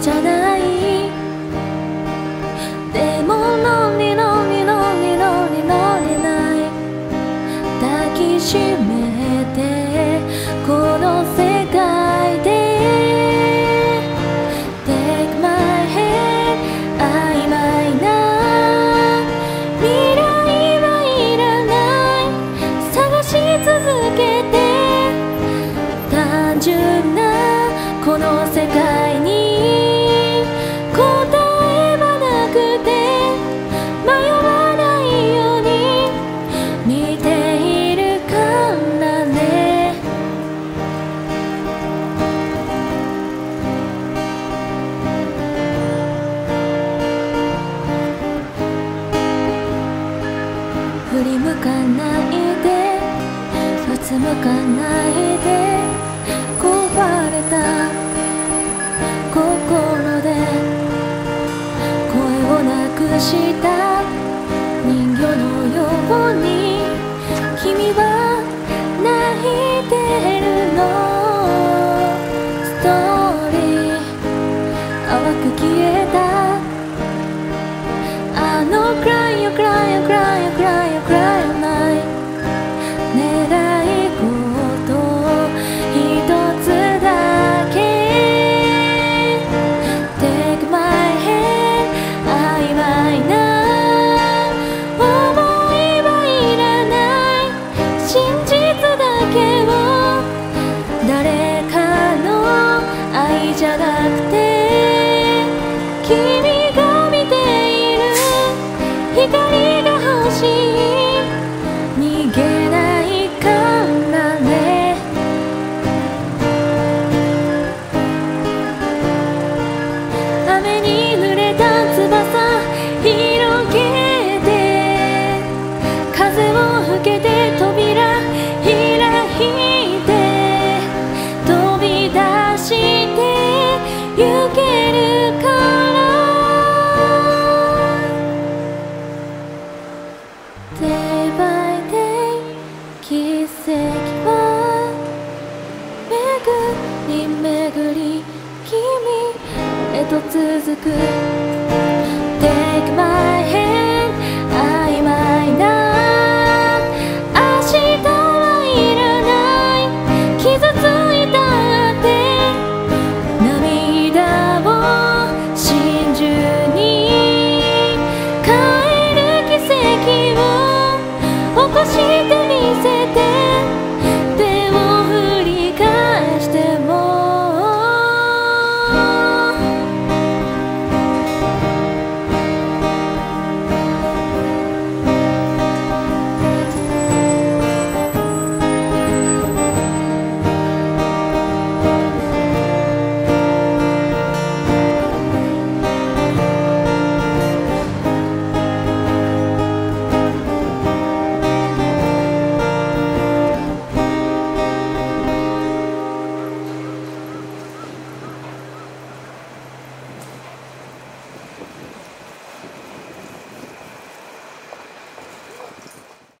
じゃないでもロンリロンリロンリロンリロンリない。抱きしめてこの世界で。Take my hand 曖昧な未来はいらない。探し続けて。単純なこの世界。ないでうつむかないで壊れた心で声をなくした人魚のように君は泣いてるの。ストーリー淡く消えた。あの cry you cry you cry you cry you cry くて君跡は巡り巡り君へと続く。Take my hand